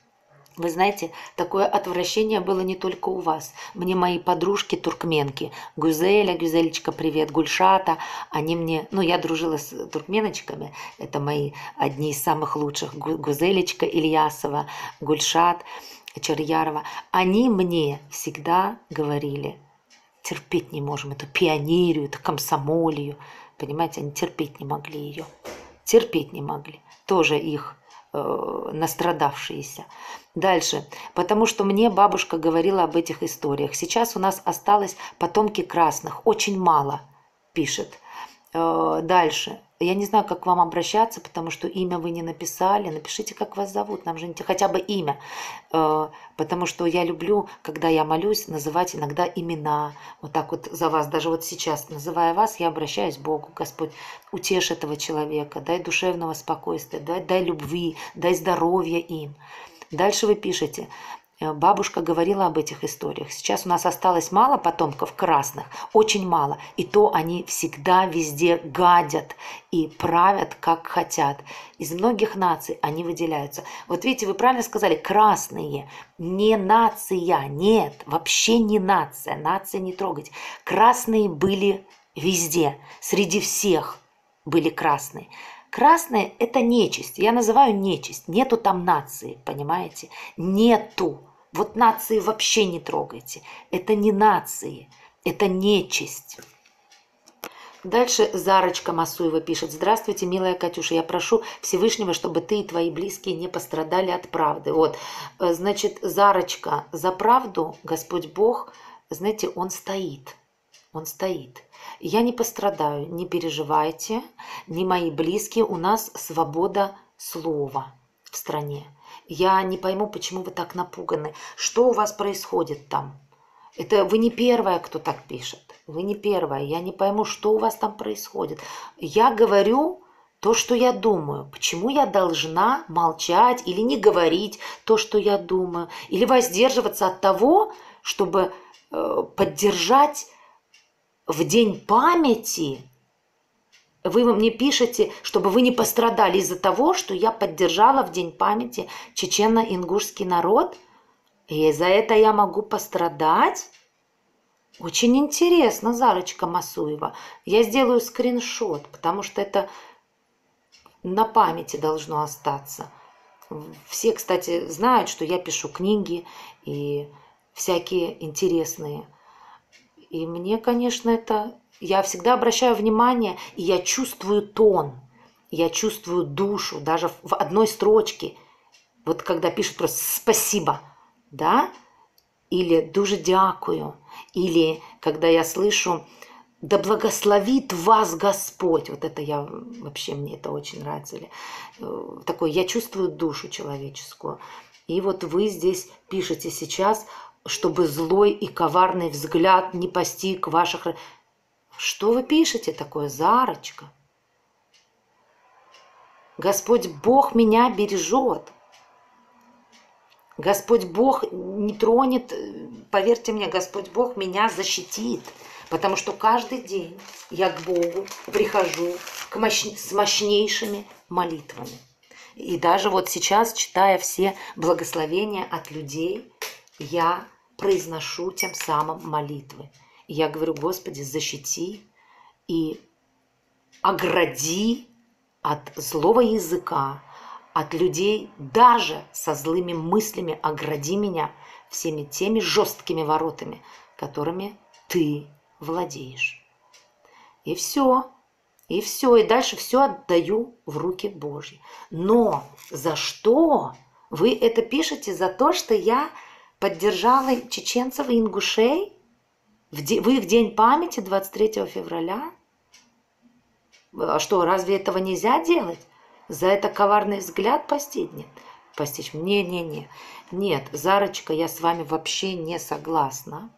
вы знаете, такое отвращение было не только у вас. Мне мои подружки-туркменки, Гузеля, Гюзелечка, привет, Гульшата, они мне, ну, я дружила с туркменочками, это мои одни из самых лучших, Гузелечка Ильясова, Гульшат, Черьярова, они мне всегда говорили, терпеть не можем эту пионерию, эту комсомолию, понимаете, они терпеть не могли ее, терпеть не могли, тоже их э, настрадавшиеся. Дальше. Потому что мне бабушка говорила об этих историях. Сейчас у нас осталось потомки красных. Очень мало, пишет. Э, дальше. Я не знаю, как к вам обращаться, потому что имя вы не написали. Напишите, как вас зовут. Нам же хотя бы имя. Э, потому что я люблю, когда я молюсь, называть иногда имена. Вот так вот за вас. Даже вот сейчас, называя вас, я обращаюсь к Богу. Господь, утешь этого человека, дай душевного спокойствия, дай, дай любви, дай здоровья им. Дальше вы пишете. Э, бабушка говорила об этих историях. Сейчас у нас осталось мало потомков красных, очень мало. И то они всегда везде гадят и правят, как хотят. Из многих наций они выделяются. Вот видите, вы правильно сказали, красные, не нация, нет, вообще не нация, нация не трогать. Красные были везде, среди всех были красные. Красные – это нечисть. Я называю нечисть. Нету там нации, понимаете? Нету. Вот нации вообще не трогайте. Это не нации, это нечисть. Дальше Зарочка Масуева пишет. Здравствуйте, милая Катюша. Я прошу Всевышнего, чтобы ты и твои близкие не пострадали от правды. Вот, э, значит, Зарочка, за правду Господь Бог, знаете, Он стоит. Он стоит. Я не пострадаю, не переживайте, ни мои близкие. У нас свобода слова в стране. Я не пойму, почему вы так напуганы. Что у вас происходит там? Это вы не первая, кто так пишет. Вы не первая. Я не пойму, что у вас там происходит. Я говорю то, что я думаю. Почему я должна молчать или не говорить то, что я думаю? Или воздерживаться от того, чтобы э, поддержать в день памяти вы мне пишете, чтобы вы не пострадали из-за того, что я поддержала в День памяти чечено-ингушский народ? И за это я могу пострадать? Очень интересно, Зарочка Масуева. Я сделаю скриншот, потому что это на памяти должно остаться. Все, кстати, знают, что я пишу книги и всякие интересные. И мне, конечно, это я всегда обращаю внимание, и я чувствую тон, я чувствую душу, даже в одной строчке. Вот когда пишут просто «спасибо», да, или «дуже дякую», или когда я слышу «да благословит вас Господь», вот это я вообще, мне это очень нравится, или э, такой, я чувствую душу человеческую. И вот вы здесь пишете сейчас, чтобы злой и коварный взгляд не постиг ваших... Что вы пишете такое, Зарочка? Господь Бог меня бережет. Господь Бог не тронет, поверьте мне, Господь Бог меня защитит. Потому что каждый день я к Богу прихожу к мощ... с мощнейшими молитвами. И даже вот сейчас, читая все благословения от людей, я произношу тем самым молитвы. Я говорю, Господи, защити и огради от злого языка, от людей даже со злыми мыслями, огради меня всеми теми жесткими воротами, которыми ты владеешь. И все. И все. И дальше все отдаю в руки Божьи. Но за что? Вы это пишете за то, что я поддержала чеченцев и ингушей? Вы в день памяти 23 февраля? А что, разве этого нельзя делать? За это коварный взгляд постигнет? Постичь? Не-не-не. Нет, Зарочка, я с вами вообще не согласна.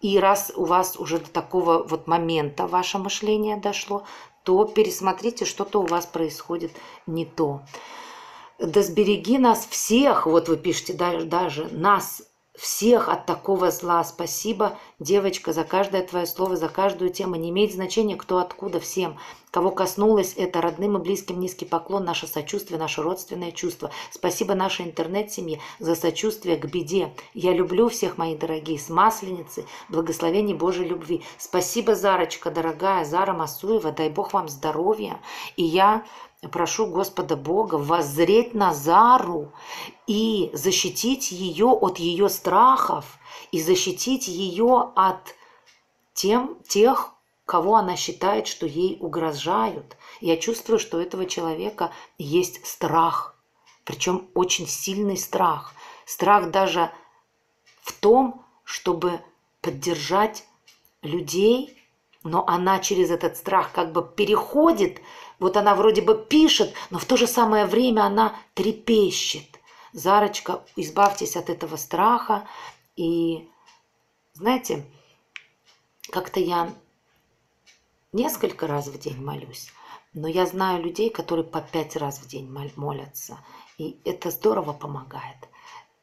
И раз у вас уже до такого вот момента ваше мышление дошло, то пересмотрите, что-то у вас происходит не то. Да сбереги нас всех, вот вы пишете даже, даже нас всех от такого зла. Спасибо, девочка, за каждое твое слово, за каждую тему. Не имеет значения, кто откуда, всем. Кого коснулось это, родным и близким низкий поклон, наше сочувствие, наше родственное чувство. Спасибо нашей интернет-семье за сочувствие к беде. Я люблю всех, мои дорогие, с Масленицей, благословений Божьей любви. Спасибо, Зарочка, дорогая, Зара Масуева, дай Бог вам здоровья. И я прошу Господа Бога воззреть на Зару и защитить ее от ее страхов, и защитить ее от тем, тех, кого она считает, что ей угрожают. Я чувствую, что у этого человека есть страх. Причем очень сильный страх. Страх даже в том, чтобы поддержать людей, но она через этот страх как бы переходит, вот она вроде бы пишет, но в то же самое время она трепещет. Зарочка, избавьтесь от этого страха. И знаете, как-то я несколько раз в день молюсь, но я знаю людей, которые по пять раз в день молятся. И это здорово помогает.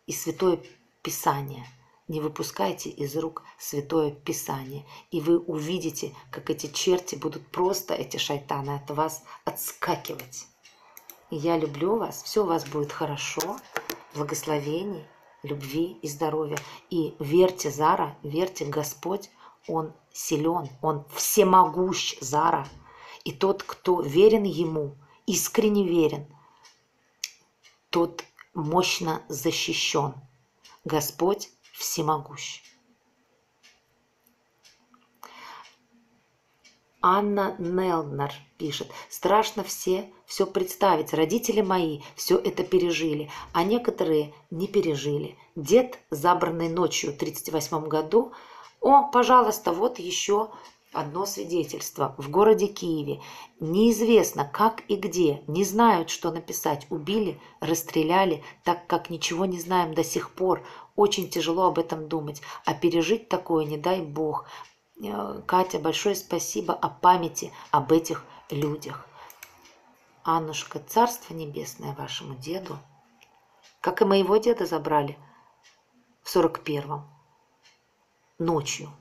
И Святое Писание. Не выпускайте из рук Святое Писание. И вы увидите, как эти черти будут просто, эти шайтаны, от вас отскакивать. Я люблю вас. Все у вас будет хорошо. Благословений, любви и здоровья. И верьте, Зара, верьте, Господь, Он силен, Он всемогущ, Зара. И тот, кто верен Ему, искренне верен, тот мощно защищен. Господь всемогущ. Анна Нелнер пишет, страшно все все представить. Родители мои все это пережили, а некоторые не пережили. Дед, забранный ночью в 1938 году, о, пожалуйста, вот еще одно свидетельство. В городе Киеве неизвестно как и где, не знают, что написать. Убили, расстреляли, так как ничего не знаем до сих пор. Очень тяжело об этом думать. А пережить такое, не дай бог. Э, Катя, большое спасибо о памяти об этих людях. Аннушка, царство небесное вашему деду, как и моего деда забрали в сорок первом ночью.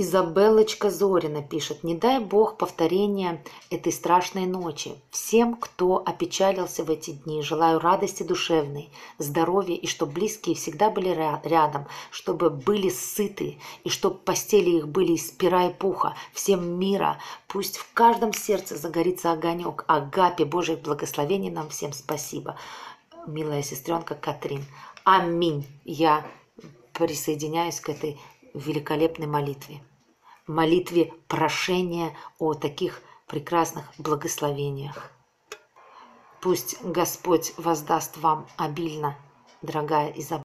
Изабеллочка Зорина пишет, не дай бог повторения этой страшной ночи. Всем, кто опечалился в эти дни, желаю радости душевной, здоровья и чтобы близкие всегда были рядом, чтобы были сыты и чтобы постели их были из пера и пуха. Всем мира, пусть в каждом сердце загорится огонек. Агапе, Божьих благословений нам всем спасибо. Милая сестренка Катрин. Аминь. Я присоединяюсь к этой великолепной молитве. Молитве прошения о таких прекрасных благословениях. Пусть Господь воздаст вам обильно, дорогая Изабелла.